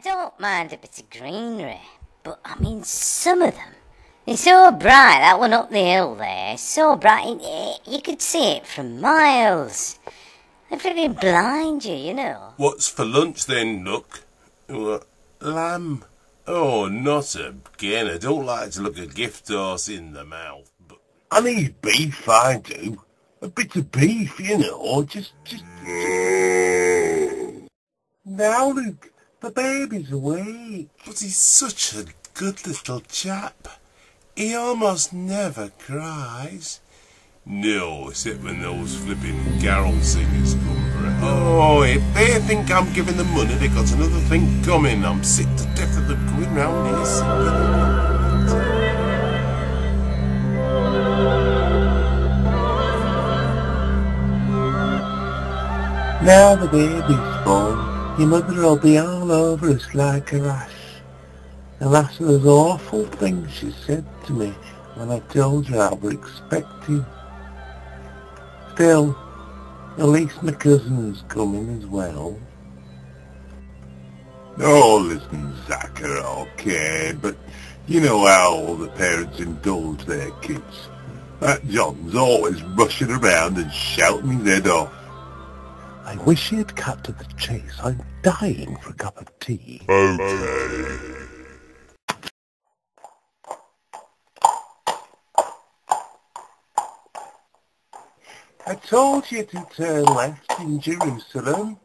find a bit of greenery, but I mean some of them. It's so bright, that one up the hill there, so bright, it, you could see it from miles. They pretty blind you, you know. What's for lunch then, Look, What, lamb? Oh, not again. I don't like to look a gift horse in the mouth. But... I need beef, I do. A bit of beef, you know, just, just... Mm. Now, Luke, the baby's awake. But he's such a good little chap. He almost never cries. No, except when those flipping carol singers come for it. Oh, if they think I'm giving them money, they got another thing coming. I'm sick to death of them coming round here singing. Now the baby's born, your mother'll be all over us like a rash. And that's those awful things she said to me when I told her I was expecting. Still, at least my cousin's coming as well. Oh, listen, Zach are okay, but you know how all the parents indulge their kids. That John's always rushing around and shouting his head off. I wish he'd cut to the chase. I'm dying for a cup of tea. Okay. I told you to turn left in Jerusalem.